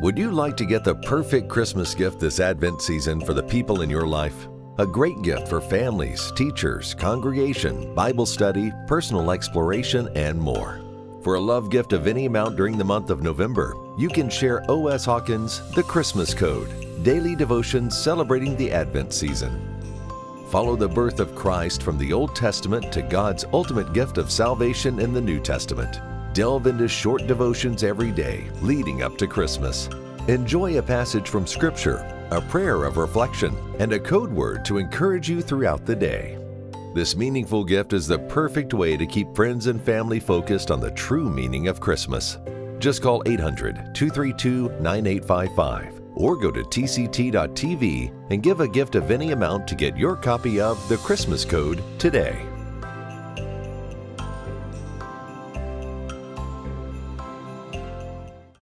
Would you like to get the perfect Christmas gift this Advent season for the people in your life? A great gift for families, teachers, congregation, Bible study, personal exploration, and more. For a love gift of any amount during the month of November, you can share O.S. Hawkins' The Christmas Code, daily devotions celebrating the Advent season. Follow the birth of Christ from the Old Testament to God's ultimate gift of salvation in the New Testament. Delve into short devotions every day leading up to Christmas. Enjoy a passage from Scripture, a prayer of reflection, and a code word to encourage you throughout the day. This meaningful gift is the perfect way to keep friends and family focused on the true meaning of Christmas. Just call 800 232 9855 or go to tct.tv and give a gift of any amount to get your copy of The Christmas Code today.